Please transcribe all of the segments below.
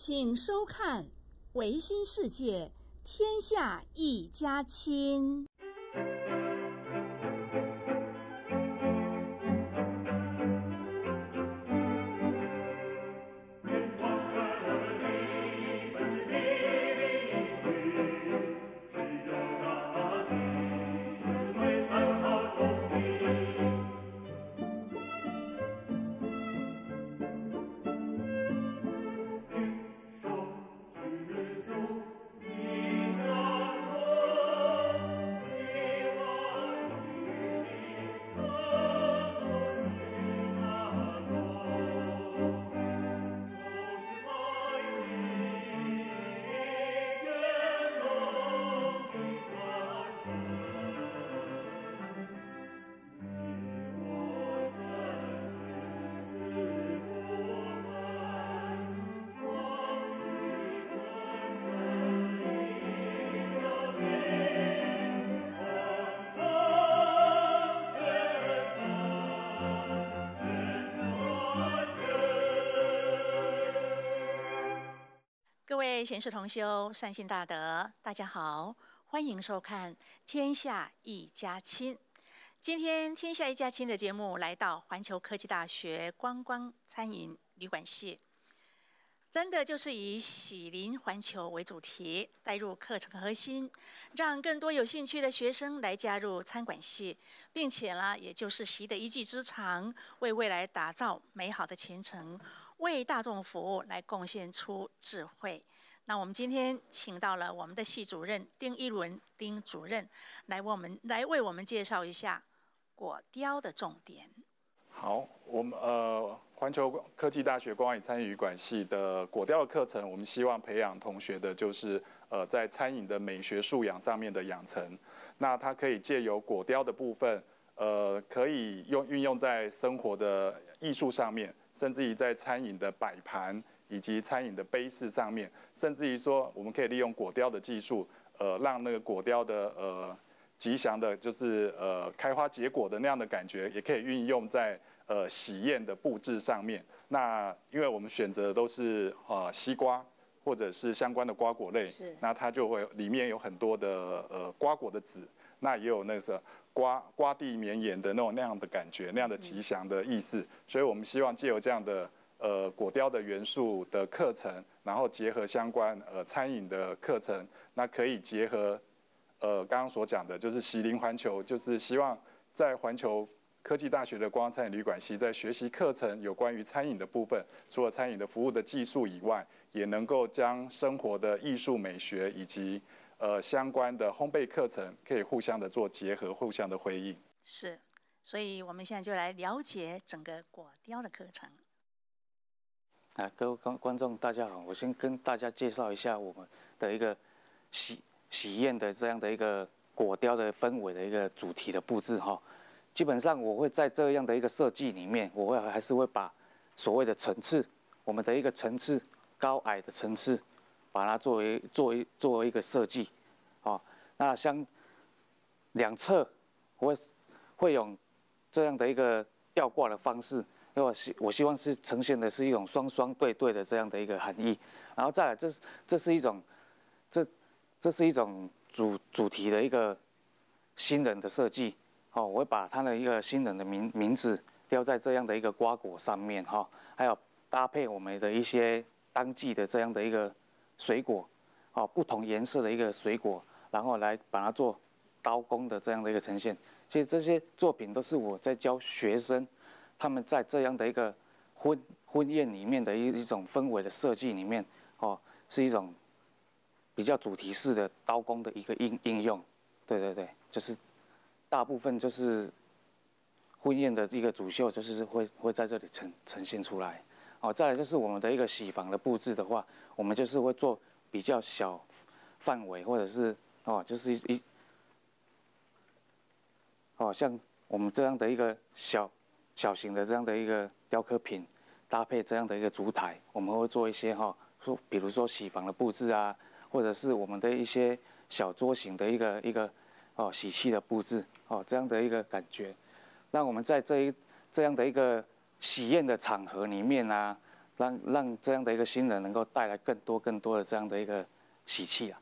请收看《维新世界》，天下一家亲。各位贤士同修、善信大德，大家好，欢迎收看《天下一家亲》。今天《天下一家亲》的节目来到环球科技大学观光餐饮旅馆系，真的就是以喜临环球为主题，带入课程核心，让更多有兴趣的学生来加入餐馆系，并且呢，也就是习得一技之长，为未来打造美好的前程。为大众服务，来贡献出智慧。那我们今天请到了我们的系主任丁一伦丁主任，来为我们来为我们介绍一下果雕的重点。好，我们呃环球科技大学光影餐饮馆系的果雕的课程，我们希望培养同学的就是呃在餐饮的美学素养上面的养成。那它可以借由果雕的部分，呃，可以用运用在生活的艺术上面。甚至于在餐饮的摆盘以及餐饮的杯式上面，甚至于说，我们可以利用果雕的技术，呃，让那个果雕的呃吉祥的，就是呃开花结果的那样的感觉，也可以运用在呃喜宴的布置上面。那因为我们选择的都是呃西瓜或者是相关的瓜果类，那它就会里面有很多的呃瓜果的籽，那也有那个。瓜瓜地绵延的那种那样的感觉，那样的吉祥的意思，所以我们希望借由这样的呃果雕的元素的课程，然后结合相关呃餐饮的课程，那可以结合呃刚刚所讲的，就是喜临环球，就是希望在环球科技大学的光餐饮旅馆系，在学习课程有关于餐饮的部分，除了餐饮的服务的技术以外，也能够将生活的艺术美学以及呃，相关的烘焙课程可以互相的做结合，互相的回应。是，所以我们现在就来了解整个果雕的课程。啊，各位观观众大家好，我先跟大家介绍一下我们的一个喜喜宴的这样的一个果雕的氛围的一个主题的布置哈。基本上我会在这样的一个设计里面，我会还是会把所谓的层次，我们的一个层次高矮的层次。把它作为作为作为一个设计，哦，那像两侧会会有这样的一个吊挂的方式，因为我希我希望是呈现的是一种双双对对的这样的一个含义，然后再来，这是这是一种这这是一种主主题的一个新人的设计，哦，我会把他的一个新人的名名字雕在这样的一个瓜果上面，哈，还有搭配我们的一些当季的这样的一个。水果，哦，不同颜色的一个水果，然后来把它做刀工的这样的一个呈现。其实这些作品都是我在教学生，他们在这样的一个婚婚宴里面的一一种氛围的设计里面，哦，是一种比较主题式的刀工的一个应应用。对对对，就是大部分就是婚宴的一个主秀，就是会会在这里呈呈现出来。哦，再来就是我们的一个喜房的布置的话，我们就是会做比较小范围，或者是哦，就是一哦，像我们这样的一个小小型的这样的一个雕刻品，搭配这样的一个烛台，我们会做一些哈，说比如说喜房的布置啊，或者是我们的一些小桌型的一个一个哦喜气的布置哦，这样的一个感觉，那我们在这一这样的一个。喜宴的场合里面啊，让让这样的一个新人能够带来更多更多的这样的一个喜气啊。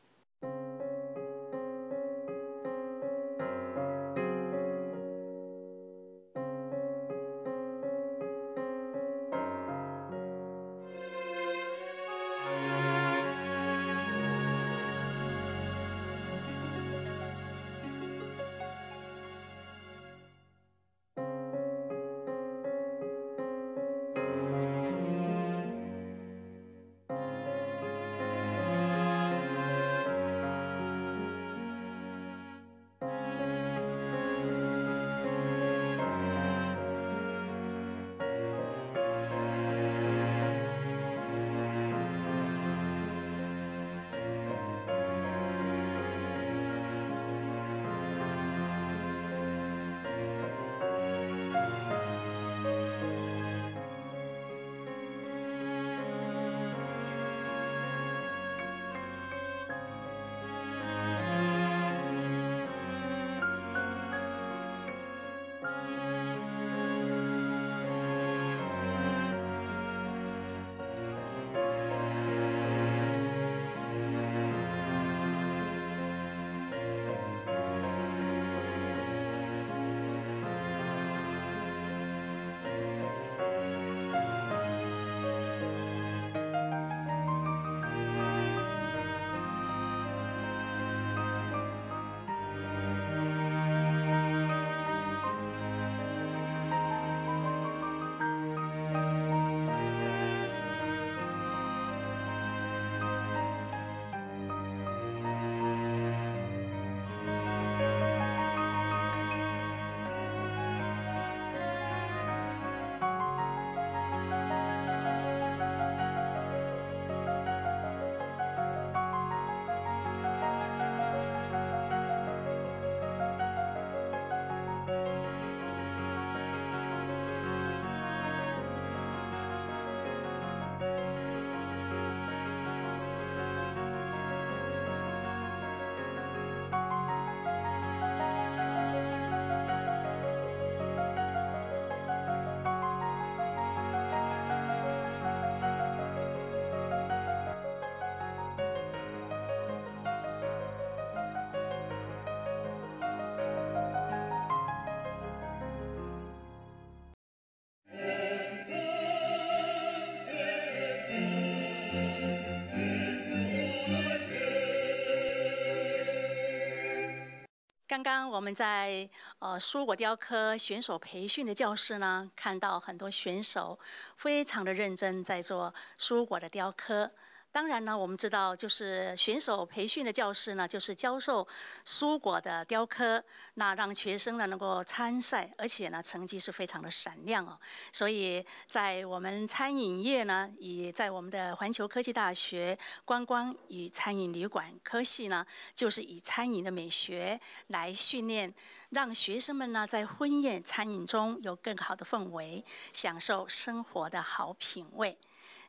刚刚我们在呃蔬果雕刻选手培训的教室呢，看到很多选手非常的认真在做蔬果的雕刻。当然呢，我们知道，就是选手培训的教室呢，就是教授蔬果的雕刻，那让学生呢能够参赛，而且呢成绩是非常的闪亮哦。所以在我们餐饮业呢，以在我们的环球科技大学观光与餐饮旅馆科系呢，就是以餐饮的美学来训练，让学生们呢在婚宴餐饮中有更好的氛围，享受生活的好品味。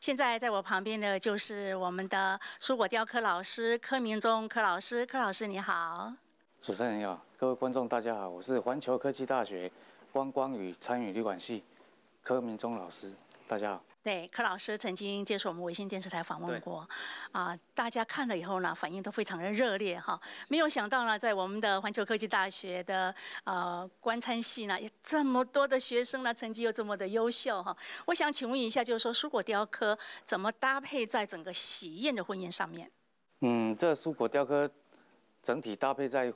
现在在我旁边的就是我们的蔬果雕刻老师柯明忠柯老师，柯老师你好。主持人你好，各位观众大家好，我是环球科技大学观光与餐饮旅馆系柯明忠老师，大家好。对，柯老师曾经接受我们卫星电视台访问过，啊，大家看了以后呢，反应都非常的热烈哈。没有想到呢，在我们的环球科技大学的呃观餐系呢，有这么多的学生呢，成绩又这么的优秀哈。我想请问一下，就是说蔬果雕刻怎么搭配在整个喜宴的婚宴上面？嗯，这蔬果雕刻整体搭配在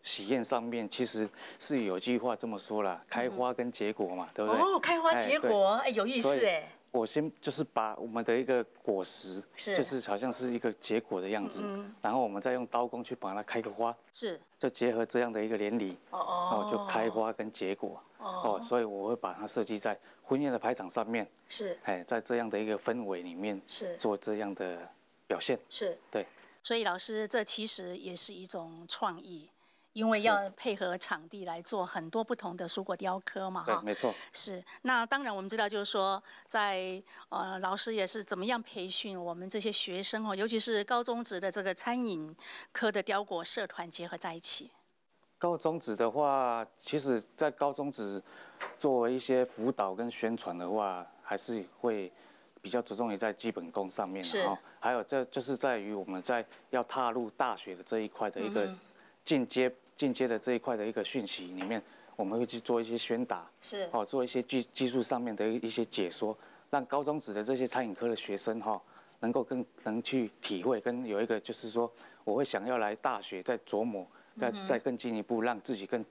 喜宴上面，其实是有句话这么说了，开花跟结果嘛，对不对？哦，开花结果，哎，有意思哎。我先就是把我们的一个果实，是。就是好像是一个结果的样子，然后我们再用刀工去把它开个花，是，就结合这样的一个连理，哦哦，就开花跟结果，哦，所以我会把它设计在婚宴的排场上面，是，哎，在这样的一个氛围里面，是。做这样的表现，是。对，所以老师这其实也是一种创意。因为要配合场地来做很多不同的蔬果雕刻嘛，哈，没错。是，那当然我们知道，就是说，在呃，老师也是怎么样培训我们这些学生哦，尤其是高中职的这个餐饮科的雕果社团结合在一起。高中职的话，其实在高中职做一些辅导跟宣传的话，还是会比较着重于在基本功上面是。哈，还有这就是在于我们在要踏入大学的这一块的一个嗯进阶进阶的这一块的一个讯息里面，我们会去做一些宣达，是。哦，做一些技技术上面的一些解说，让高中职的这些餐饮科的学生哈，能够更能去体会，跟有一个就是说，我会想要来大学再琢磨，再再更进一步，让自己更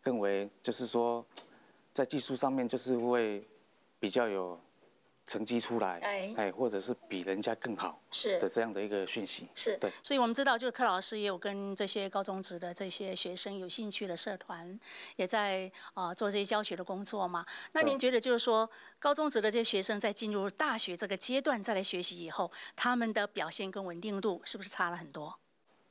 更为就是说，在技术上面就是会比较有成绩出来，哎哎，或者是比人家更好是的这样的一个讯息。是对，所以我们知道，就是柯老师也有跟这些高中职的这些学生有兴趣的社团，也在呃做这些教学的工作嘛。那您觉得，就是说高中职的这些学生在进入大学这个阶段再来学习以后，他们的表现跟稳定度是不是差了很多？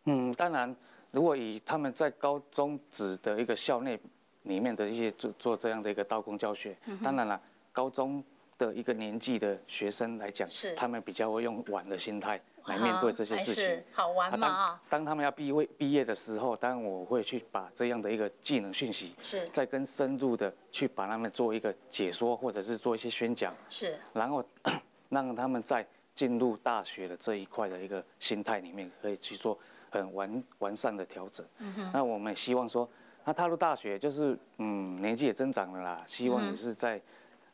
嗯，当然，如果以他们在高中职的一个校内里面的一些做做这样的一个刀工教学，嗯当然了，高中的一个年纪的学生来讲是，他们比较会用玩的心态来面对这些事情。好玩嘛当啊，当他们要毕业毕业的时候，当然我会去把这样的一个技能讯息，是。再更深入的去把他们做一个解说，或者是做一些宣讲，是。然后 让他们在进入大学的这一块的一个心态里面，可以去做很完完善的调整。那我们也希望说，那踏入大学就是嗯年纪也增长了啦，希望也是在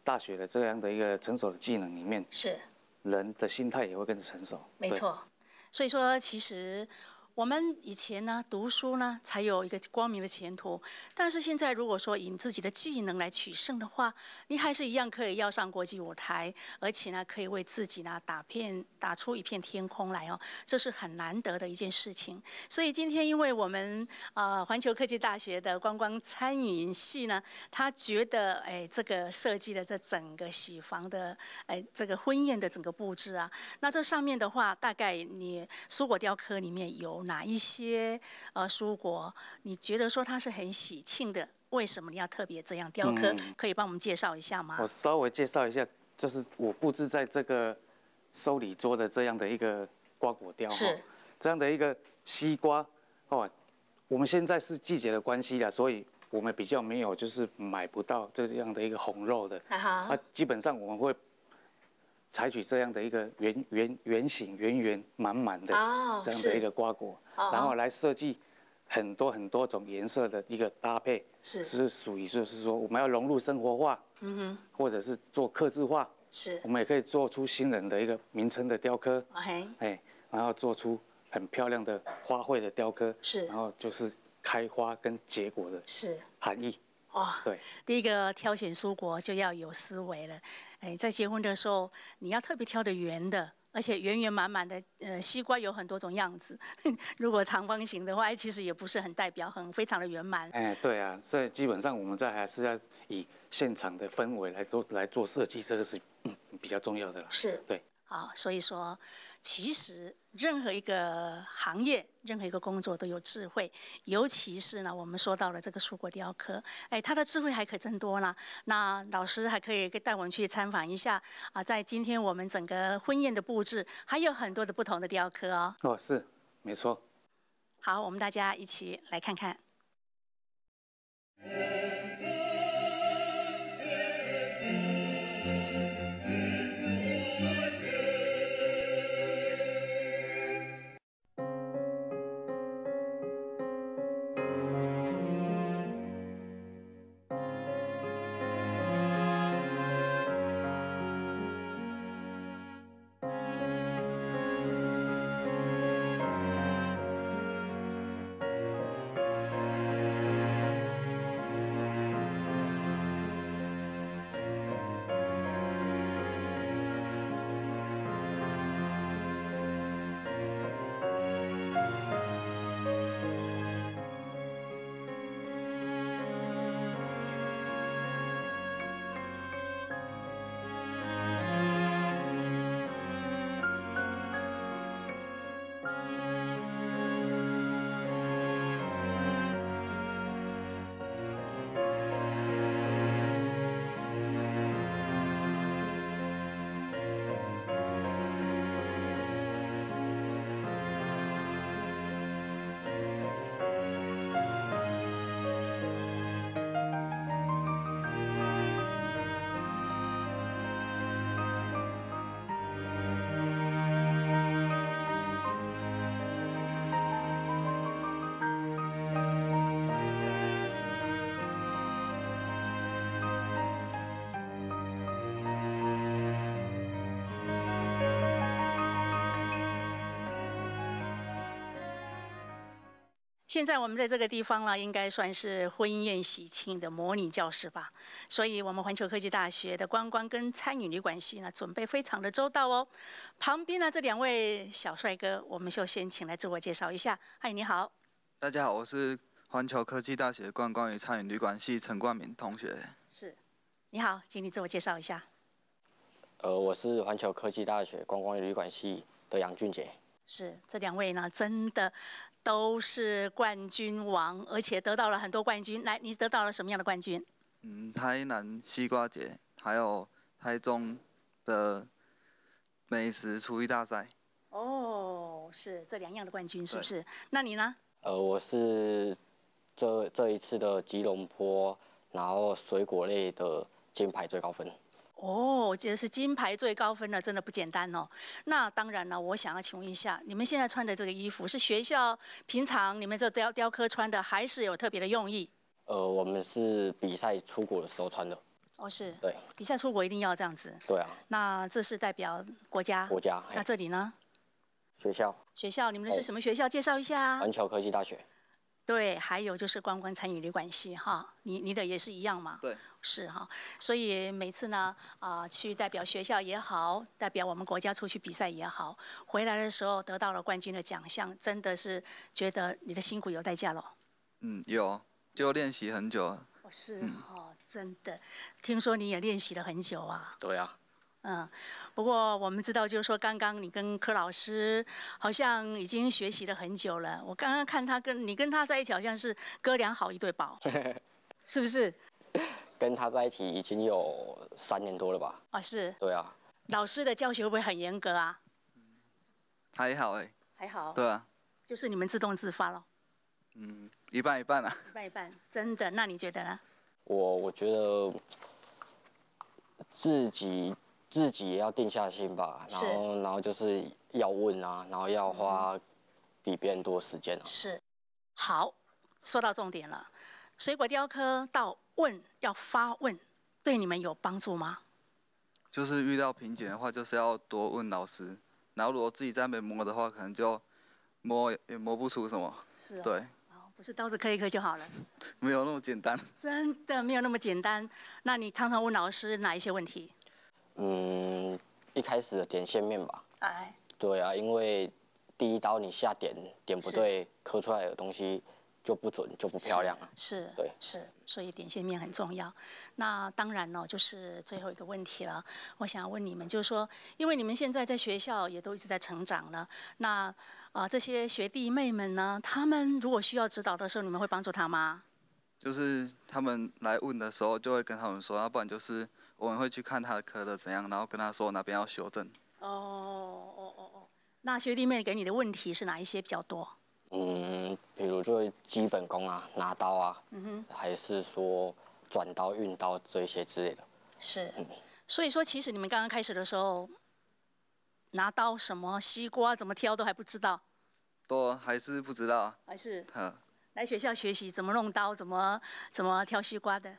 大学的这样的一个成熟的技能里面，是，人的心态也会更成熟。没错。所以说，其实我们以前呢读书呢才有一个光明的前途，但是现在如果说以自己的技能来取胜的话，你还是一样可以要上国际舞台，而且呢可以为自己呢打片打出一片天空来哦，这是很难得的一件事情。所以今天因为我们呃环球科技大学的观光餐饮系呢，他觉得哎这个设计的这整个喜房的哎这个婚宴的整个布置啊，那这上面的话，大概你蔬果雕刻里面有哪一些呃蔬果，你觉得说它是很喜庆的？为什么你要特别这样雕刻？嗯可以帮我们介绍一下吗我？稍微介绍一下，就是我布置在这个收礼桌的这样的一个瓜果雕哈是，这样的一个西瓜哦，我们现在是季节的关系啦，所以我们比较没有就是买不到这样的一个红肉的，哈哈啊，基本上我们会采取这样的一个圆圆圆形、圆圆满满的这样的一个瓜果，哦然后来设计很多很多种颜色的一个搭配，是。是属于就是说我们要融入生活化，嗯哼，或者是做刻字化，是。我们也可以做出新人的一个名称的雕刻哎，然后做出很漂亮的花卉的雕刻，是。然后就是开花跟结果的是。含义，哇。对。第一个挑选蔬果就要有思维了，哎，在结婚的时候你要特别挑的圆的，而且圆圆满满的。呃，西瓜有很多种样子，如果长方形的话，哎其实也不是很代表，很非常的圆满。哎，对啊，所以基本上我们在还是要以现场的氛围来做来做设计，这个是嗯比较重要的了。是对，好，所以说，其实任何一个行业、任何一个工作都有智慧，尤其是呢，我们说到了这个蔬果雕刻，哎，它的智慧还可真多呢。那老师还可以带我们去参访一下啊，在今天我们整个婚宴的布置，还有很多的不同的雕刻哦。哦，是，没错。好，我们大家一起来看看。现在我们在这个地方呢，应该算是婚宴喜庆的模拟教室吧。所以，我们环球科技大学的观光跟餐饮旅馆系呢，准备非常的周到哦。旁边呢，这两位小帅哥，我们就先请来自我介绍一下。嗨，你好。大家好，我是环球科技大学观光与餐饮旅馆系陈冠敏同学。是，你好，请你自我介绍一下。呃，我是环球科技大学观光与旅馆系的杨俊杰。是，这两位呢，真的都是冠军王，而且得到了很多冠军。来，你得到了什么样的冠军？嗯，台南西瓜节，还有台中的美食厨艺大赛。哦，是这两样的冠军，是不是？那你呢？呃，我是这这一次的吉隆坡，然后水果类的金牌最高分。哦，这是金牌最高分了，真的不简单哦。那当然了，我想要请问一下，你们现在穿的这个衣服是学校平常你们这雕雕刻穿的，还是有特别的用意？呃，我们是比赛出国的时候穿的。哦，是。对。比赛出国一定要这样子。对啊。那这是代表国家。国家。那这里呢？学校。学校，你们的是什么学校？介绍一下。环球科技大学。对，还有就是观光餐饮旅馆系哈，你你的也是一样嘛？对。是哈，所以每次呢，啊，去代表学校也好，代表我们国家出去比赛也好，回来的时候得到了冠军的奖项，真的是觉得你的辛苦有代价了。嗯，有，就练习很久。哦，是哈，真的，听说你也练习了很久啊。对啊。嗯，不过我们知道，就是说，刚刚你跟柯老师好像已经学习了很久了。我刚刚看他跟你跟他在一起，好像是哥俩好一对宝，是不是？跟他在一起已经有三年多了吧？啊，是。对啊。老师的教学会不会很严格啊？还好哎。还好。对啊。就是你们自动自发了。嗯，一半一半啊。一半一半，真的？那你觉得呢？我我觉得自己自己也要定下心吧，然后然后就是要问啊，然后要花比别人多时间。是。好，说到重点了，水果雕刻到。问要发问，对你们有帮助吗？就是遇到瓶颈的话，就是要多问老师。然后如果自己在那边摸的话，可能就摸也摸不出什么。是。对。哦，不是刀子刻一刻就好了。没有那么简单。真的没有那么简单。那你常常问老师哪一些问题？嗯，一开始的点线面吧。哎。对啊，因为第一刀你下点点不对，刻出来的东西。就不准就不漂亮了，是，对，是，所以点线面很重要。那当然了，就是最后一个问题了。我想要问你们，就是说，因为你们现在在学校也都一直在成长了，那啊，这些学弟妹们呢，他们如果需要指导的时候，你们会帮助他吗？就是他们来问的时候，就会跟他们说，要不然就是我们会去看他的科的怎样，然后跟他说哪边要修正。哦哦哦哦，那学弟妹给你的问题是哪一些比较多？嗯，比如就基本功啊，拿刀啊，嗯哼，还是说转刀、运刀这一些之类的。是，所以说其实你们刚刚开始的时候，拿刀什么西瓜怎么挑都还不知道。都还是不知道。还是。嗯。来学校学习怎么弄刀，怎么怎么挑西瓜的。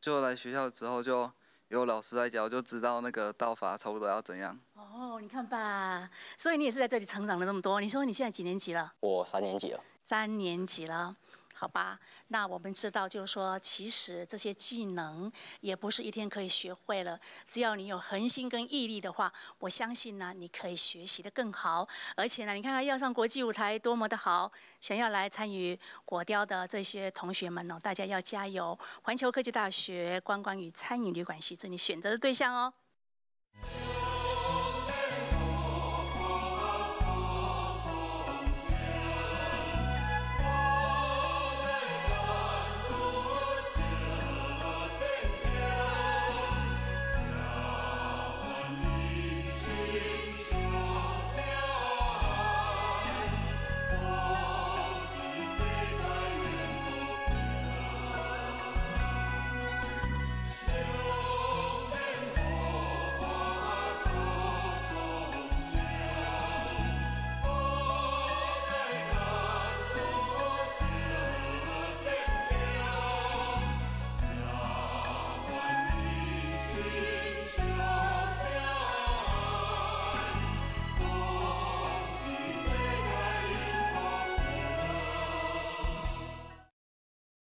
就来学校之后就。有老师在教，就知道那个道法差不多要怎样。哦，你看吧，所以你也是在这里成长了这么多。你说你现在几年级了？我三年级了。三年级了。好吧，那我们知道，就是说，其实这些技能也不是一天可以学会了。只要你有恒心跟毅力的话，我相信呢，你可以学习的更好。而且呢，你看看要上国际舞台多么的好，想要来参与果雕的这些同学们呢，大家要加油！环球科技大学观光与餐饮旅馆系是你选择的对象哦。